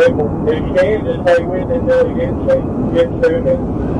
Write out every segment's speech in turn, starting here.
people who can just stay with and uh, it get to it.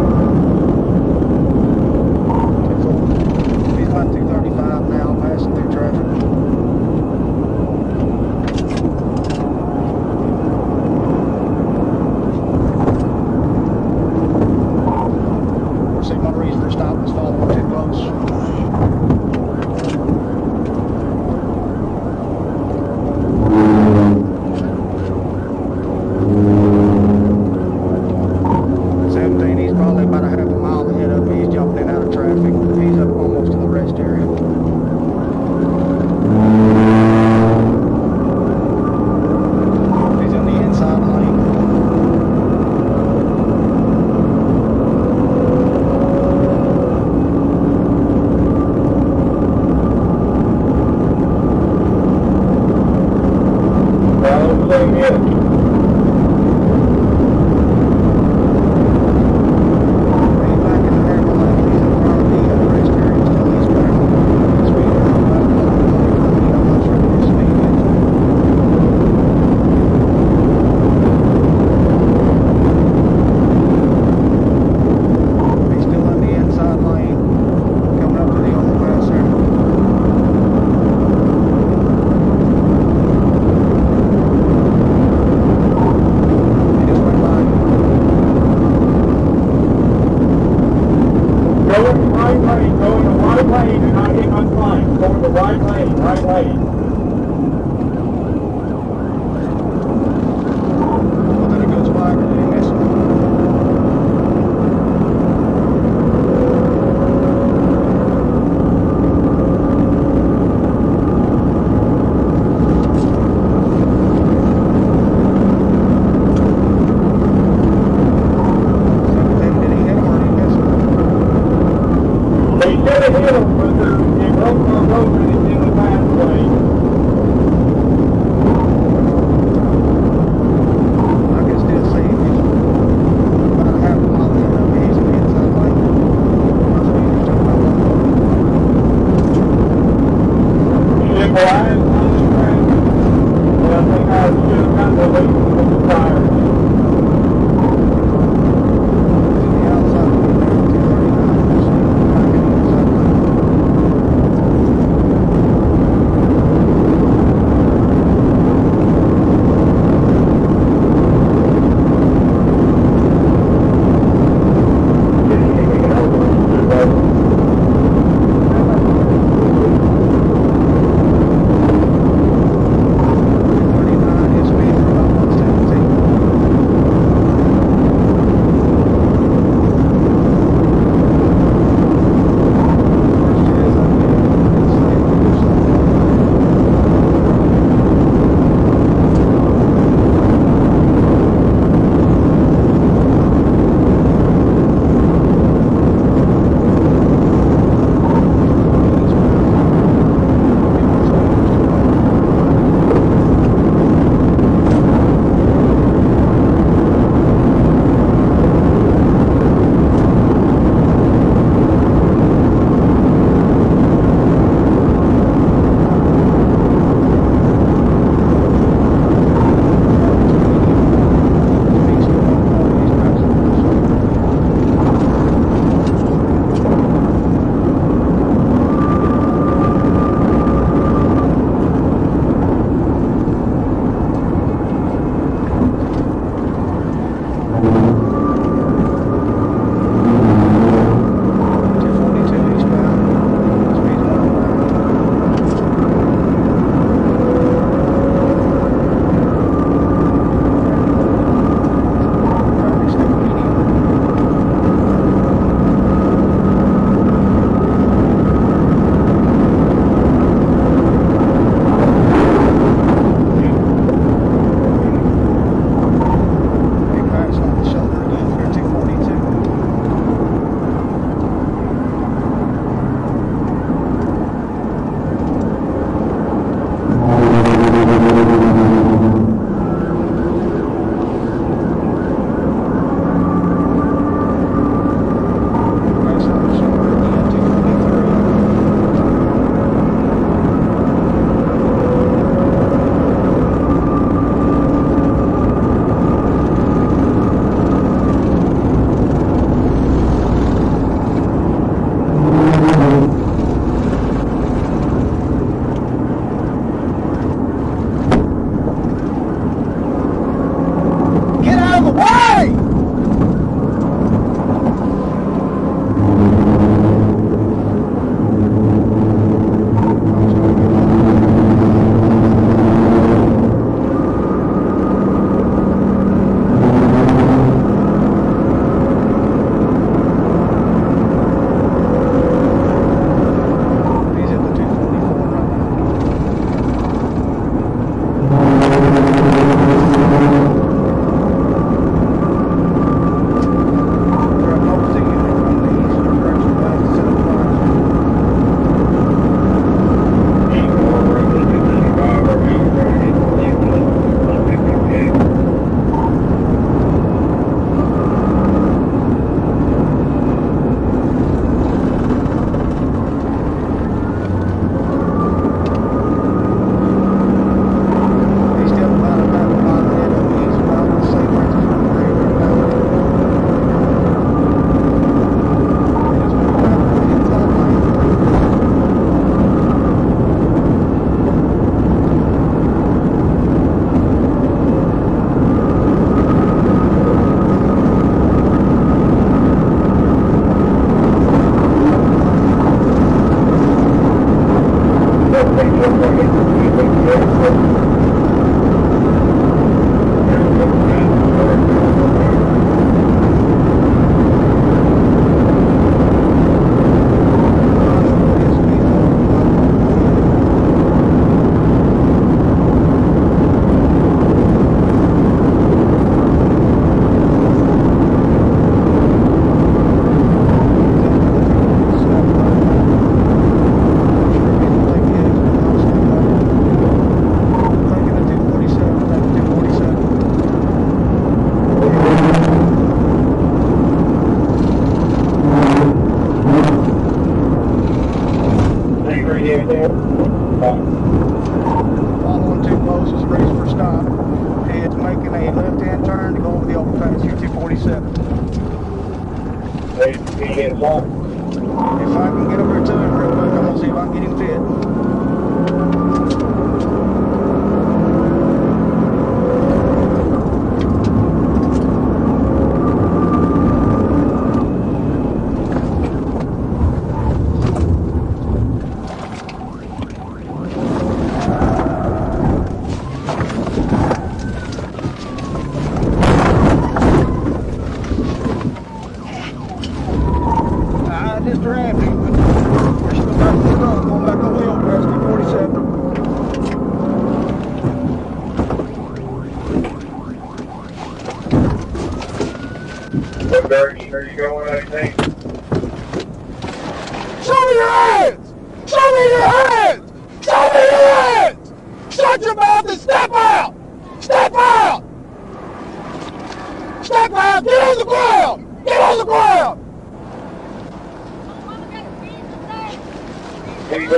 I've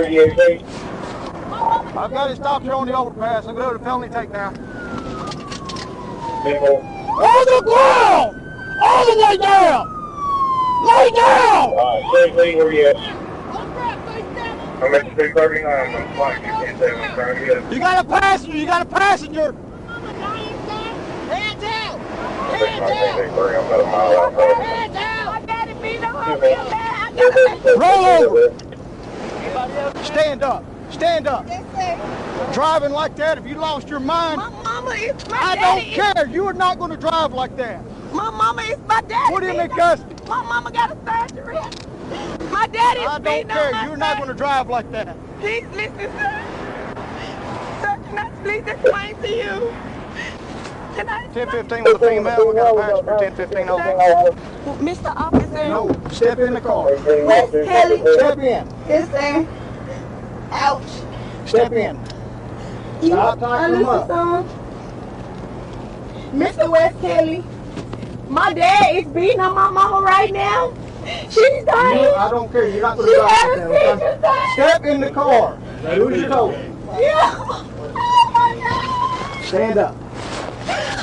got it stopped here on the overpass. I'm going to penalty takedown. Nickel. On the ground! All the way down! Lay down! Uh, seriously, where you at? I'm at the street parking lot, I'm fine, you can't say I'm trying to get You got a passenger! You got a passenger! Hands out! I'm fixing my thing, they worry, I'm about a mile out. Hands out! I got it beat up. I feel bad. I got it. Roll over. Stand up. Stand up. Listen, Driving like that, if you lost your mind, my mama is my I don't daddy. care. You are not going to drive like that. My mama is my daddy. Put him in custody. My mama got a surgery. My daddy is I don't care. You're not going to drive like that. Please listen, sir. Sir, can I please explain to you? Can I? 1015 with a female. We got a passenger. 1015 over. Mr. Officer. No, step in the car. West Kelly. Step in. Listen. Ouch. Step in. You, Stop talking him uh, up. listen, son. Mr. West Kelly, my dad is beating on my mama right now. She's dying. You- I don't care. You're not going to drive had like that. seizure, okay? son. Step in the car. Who's your total? Yeah. Oh my Stand up.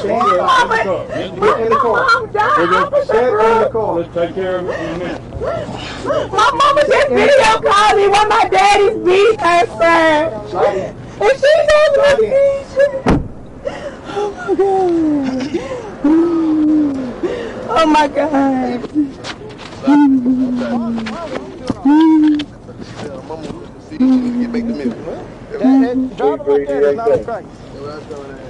Stand up. Get in the car. Officer in the car. take care of it in a minute. My mama just video called me when my daddy's beating her, in. And she's having Slide a Oh my God. Oh my God.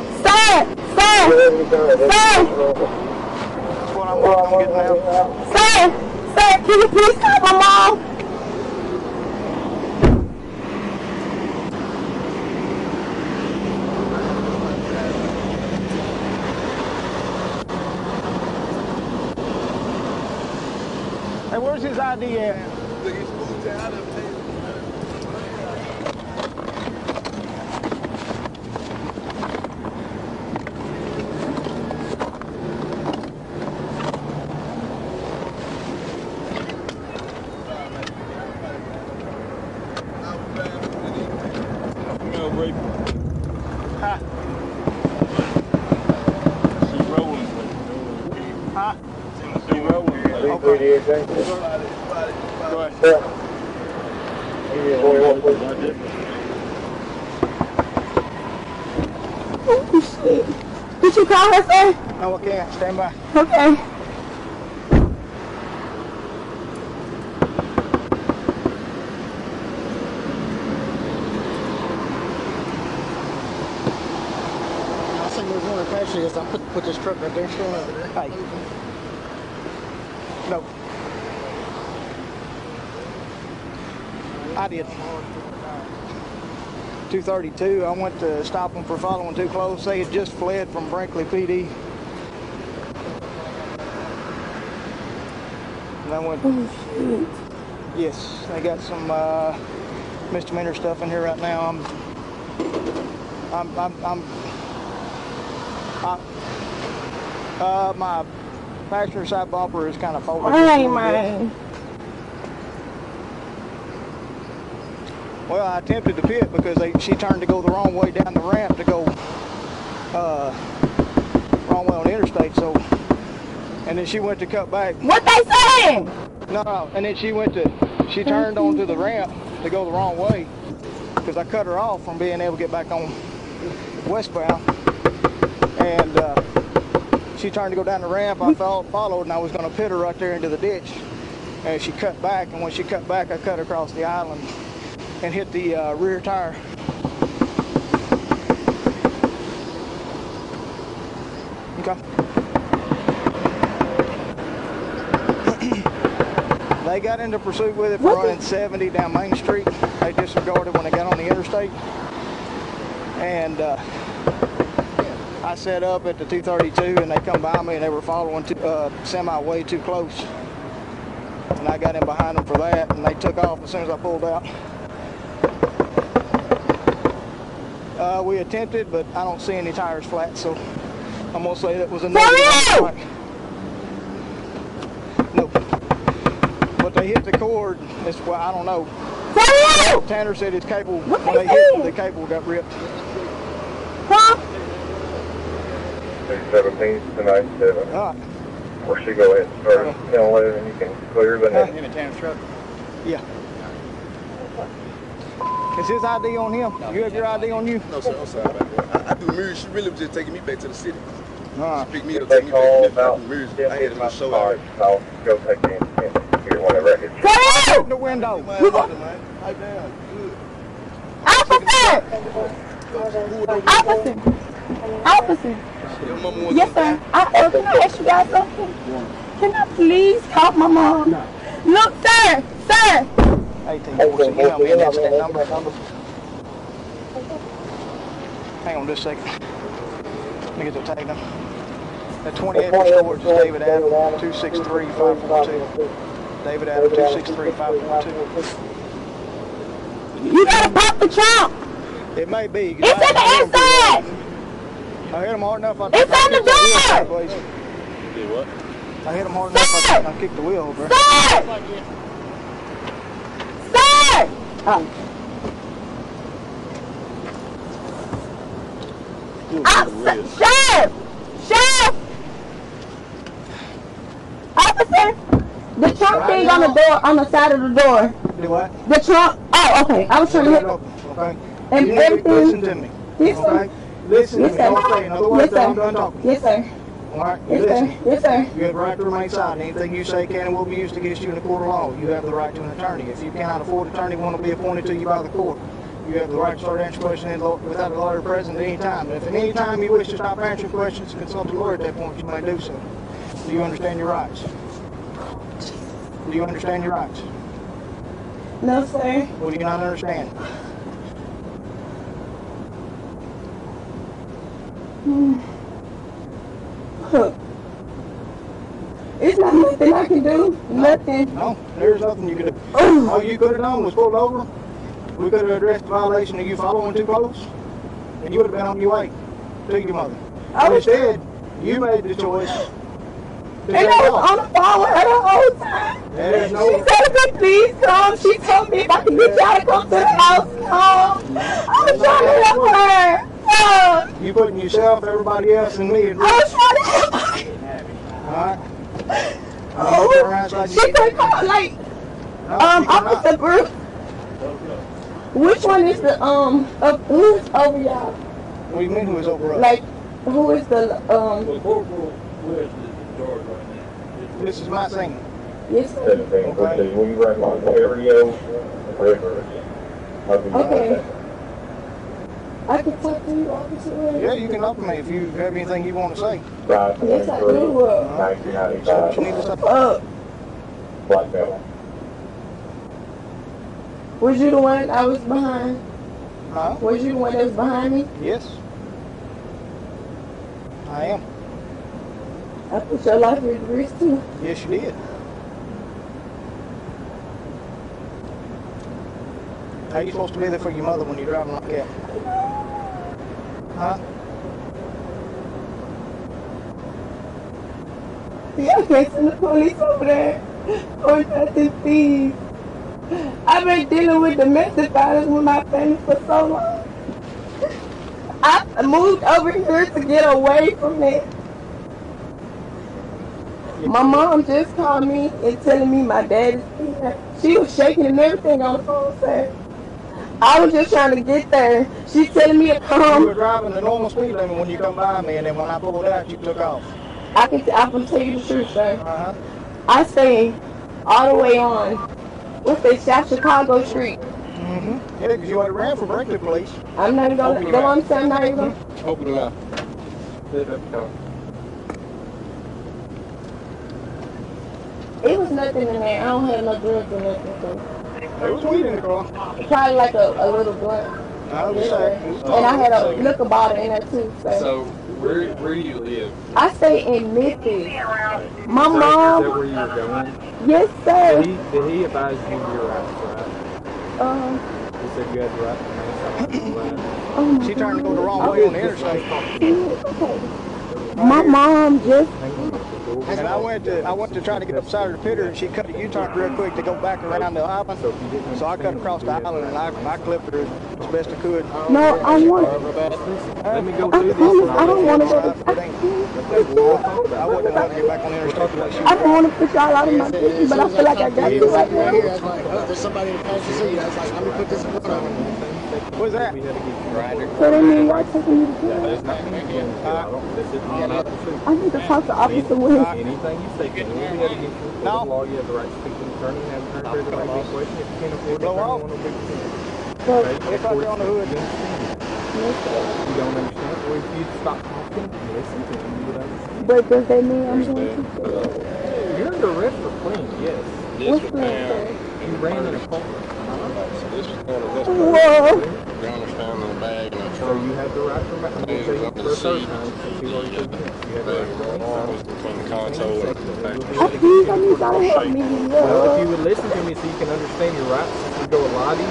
Sir! Sir! Sir! What's going can you please stop my mom? Hey, where's his ID at? Huh? She's rolling. Huh? She's rolling. Okay. Go ahead. Oh, shit. Did you call her, sir? No, okay. Stand by. Okay. One attached to this. I put, put this truck right there in front of it. Hey. No. I did. 232. I went to stop them for following too close. They had just fled from Brinkley PD. And I went. Yes, they got some uh, misdemeanor stuff in here right now. I'm. I'm. I'm. I'm uh, my passenger side bumper is kind of folded. a Hey, man. Well, I attempted to pit because they, she turned to go the wrong way down the ramp to go uh, wrong way on the interstate. So, and then she went to cut back. What they saying? No, no. And then she went to she turned onto the ramp to go the wrong way because I cut her off from being able to get back on westbound. And uh, she turned to go down the ramp. I fol- followed, and I was going to pit her right there into the ditch. And she cut back, and when she cut back, I cut across the island and hit the uh, rear tire. Okay. They got into pursuit with it for running 70 down Main Street. They disregarded when they got on the interstate. And uh, I set up at the 232 and they come by me and they were following too, uh, semi way too close. And I got in behind them for that and they took off as soon as I pulled out. Uh, we attempted, but I don't see any tires flat, so I'm gonna say that was a negative. Hurry up! strike. No. But they hit the cord. That's why I don't know. Tanner said his cable when they hit the cable got ripped. Huh? 17 tonight, seven. Ah, Or she go ahead and start at 10, 11, and you can clear the net. In a Tanner truck. yeah. Is his ID on him? You have your ID on you? No, sir, I'm sorry about that. I, I do mirrors. She really was just taking me back to the city. All right. Pick me up, take me back call to about the mirrors. I had minutes to my show out. I'll go take the in. Here, whenever I get you. Hurry up! Open the window. Man, listen, man. Pipe down. Good. Officer! Officer! Officer! Your mama wants Yes, sir. I, uh, can I ask you guys something? Can I please call my mom? No. Look, sir! Sir! 1840. You know me, that's that number. Hang on just a second. Let me get the tag number. The 28 for storage is David Adam, 263-542. David Adam, 263-542. You gotta pop the trunk! It may be. It's in the inside! I hit him hard enough. I It's on the kicked wheel door! sideways. Did what? I hit him hard enough. I, I kicked the wheel over. Sir! Sir! Oh. Officer! Sheriff! Sheriff! Officer! The trunk thing on the door, on the side of the door. Do what? The trunk. Oh, okay. I was trying to hit. Okay. And You need to everything- Listen to me. Yes, sir. Okay? Listen to Yes, me. sir. Don't say another word Yes, till I'm sir. done talking. Yes, sir. All right? Yes, Listen. sir. Yes, sir. You have the right to remain silent. Anything you say can and will be used against you in the court of law. You have the right to an attorney. If you cannot afford an attorney, one will be appointed to you by the court. You have the right to start answering questions without a lawyer present at any time. And if at any time you wish to stop answering questions, consult a lawyer at that point, you may do so. Do you understand your rights? Do you understand your rights? No, sir. What do you not understand? Look. It's not nothing I can do. Nothing. No, there's nothing you could do. All you could have done was pulled over. We could have addressed the violation of you following too close, and you would have been on your way to your mother. I was- instead, you made the choice And I was off. on the phone with her the whole time. There's no She said, if please come. She told me if I could get y'all to come to the house, come. I was trying to help her. Oh, You putting yourself, everybody else, and me at I risk. was trying to help her. Alright? Oh, Turn around so I can she get could call, like, No, um, you cannot. Officer Bruce. Which one is the, um, uh, who's over y'all? What do you mean who is over us? Like, who is the, um, Well, Corporal West is in charge right now. This is my thing. yes, sir. Seventeen, let's we run on Ontario River. I'll give you Okay. That. I can talk to you, Officer. Yeah, you can open me if you have anything you want to say. Five Yes, I do. Uh, nineteen So what you need to ninety-five, say? uh, black metal. was you the one I was behind? Huh? Was you the one that was behind me? Yes. I am. I put your life at risk too. Yes, you did. How you supposed to be there for your mother when you're driving like that? Huh? Send the police over there. Or nothing. I've been dealing with domestic violence with my family for so long. I moved over here to get away from it. My mom just called me and telling me my dad is here. She was shaking and everything on the phone, sir. I was just trying to get there. She telling me to You were come. driving the normal speed limit when you come by me, and then when I pulled out, you took off. I can, I can tell you the truth, sir. Uh-huh. I stay all the way on, what's that, South Chicago Street. Mm-hmm. Yeah, because you already ran for Brinkley Police. I'm not even you know what I'm saying? Not even gonna, Open it up. it was nothing in there. I don't have no drugs or nothing, so. There was weed in. Probably like a, a little blunt. I was saying. And I had a liquor bottle in there too, so. So, where, where do you live? I stay in Memphis. My Is that mom, where you were going? yes Did sir. he, did he advise you your rights, right? Um, He said you had the right to remain silent. oh my She turned to go the wrong way on the interstate. Okay. My mom just, Hang on, the door And I went to I went to try to get upside of the pitter, and she cut a U-turn real quick to go back around the island. So if you didn't So I cut across the island, and I, I clipped her as best I could. no, I want, Let me go I through this. promise I don't want to go It to, ain't- I, I wouldn't want to get back on the interstate like she I don't want to put y'all out of my business, but I feel like I got to right now. Here, it's like, there's somebody that passes through. I was like, let me put this in front of him. What's that? We had to get you grinder. So they mean y'all taking me to jail? That's not me again. I don't, this is not the truth. I need to talk to Officer Williams. Anything you say can be held against you in law. You have the right to speak to an attorney have an attorney to make a question. If you can't afford an Blow off. one will be presented. If I be on the hood. You understand? yes, sir. You don't understand? Or if you stop talking and listen to him, you would understand. but does that mean I'm going to jail? You're under arrest for fleeing, yes. What's that? You ran in a car. This was going to this Whoa. gun was found in the bag and a So you have the right to remain. I'm going to tell you for the third time you already said yes. You have the right to remain Arm was silent. between the console and the I back. please, I need to help me. Well, if you would listen to me so you can understand your rights, this would go a lot easier.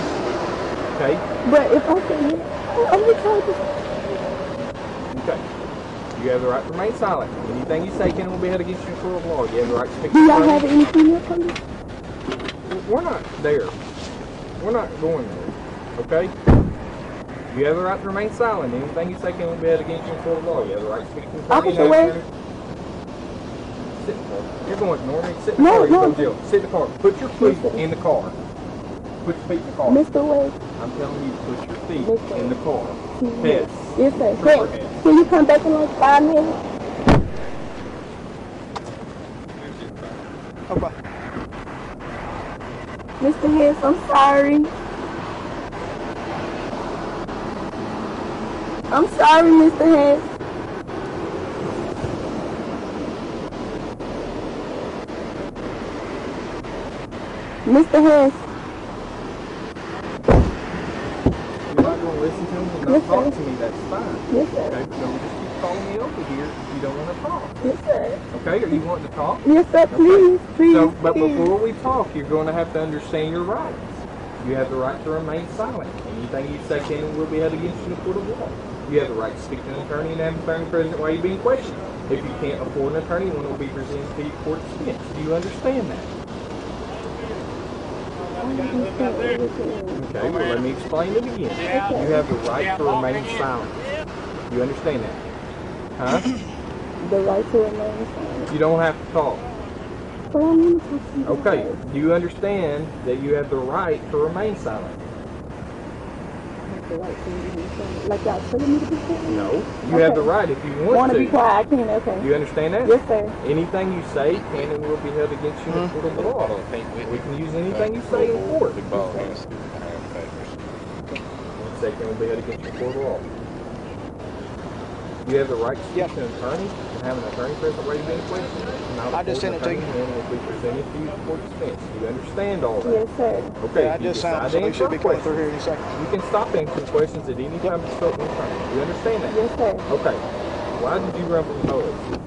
Okay? But if I say, I'm just trying to, Okay. You have the right to remain silent. Anything you say can will be held against you in court of law. You have the right to speak do y'all attorney. have any female police? We're not there. We're not going there. Okay? You have the right to remain silent. Anything you say can be held against you in court of law. You have the right to speak to an attorney. Officer and Wade? Sit in the car. You're going to ignore me. Sit in the No, car. You no. go to jail. Sit in the car. Put your feet in the car. Put your feet in the car. Mr. Wade, I'm telling you to put your feet Mr. in the car. yes, Yes. yes sir. Hey, can you come back in like five minutes? Okay. Mr. Hess, I'm sorry. I'm sorry, Mr. Hess. Mr. Hess, You're not going to listen to me and not Yes, talk sir. to me. That's fine. yes sir, Okay? But don't just keep calling me over here if you don't want to talk. yes sir, Okay? Are you wanting to talk? yes sir, please, please, So, but please. before we talk, you're going to have to understand your rights. You have the right to remain silent. Anything you say can and will be held against you in a court of law. You have the right to speak to an attorney and have an attorney present while you're being questioned. If you can't afford an attorney, one will be presented to your court expense. Do you understand that? I understand everything. Okay, well, let me explain it again. You have the right to remain silent. You understand that? Huh? The right to remain silent. You don't have to talk. But I want to talk to you. Okay, do you understand that you have the right to remain silent? I have the right thing to remain silent. Like y'all telling me to be quiet? No. You have the right if you want, Want to. to be quiet? I can. Okay. You understand that? Yes, sir. Anything you say can and will be held against you in Mm-hmm. the court of law. We can use anything you say in court. You say can will be held against you in court of law. You have the right to speak Yep. to an attorney and have an attorney present where you've been questioned. Now, I just the sent it to you. attorney then will be presented to you for defense. You understand all that? Yes, sir. Okay. Yeah, I just signed, decide so to they should be answer coming through questions, here any second. You can stop answering questions at any time you spoke to an attorney. You understand that? Yes, sir. Okay. Why did you run from the police?